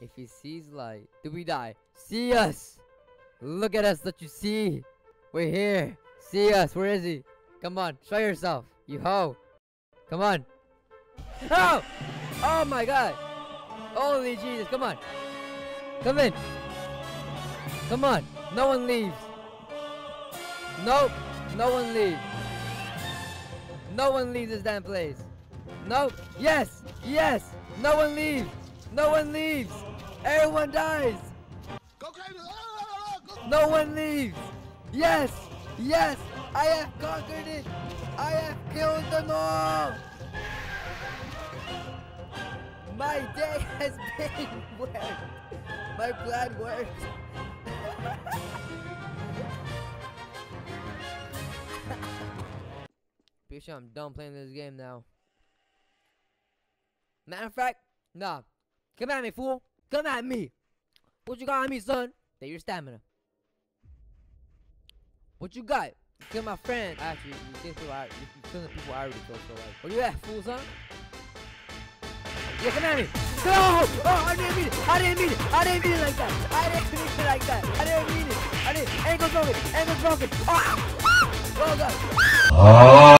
If he sees light, do we die? See us! Look at us, don't you see? We're here. See us, where is he? Come on, show yourself, you ho! Come on. Oh! Oh my god! Holy Jesus, come on. Come in. Come on, no one leaves. Nope, no one leaves. No one leaves this damn place. Nope, yes, yes, no one leaves. No one leaves. Everyone dies. Go go- No one leaves! Yes! Yes! I have conquered it! I have killed them all! My day has been worked! My plan worked! Pretty sure I'm done playing this game now. Matter of fact, nah. Come at me, fool! Come at me! What you got on me, son? That your stamina. What you got? You kill my friend. Actually, you kill people I, you you killing people I already killed, so like. Where you at, fool, son? Yeah, come at me! No! Oh, I didn't mean it! I didn't mean it! I didn't mean it like that! I didn't mean it like that! I didn't mean it! I didn't. Ankle broken! Ankle broken! Ah! Oh god!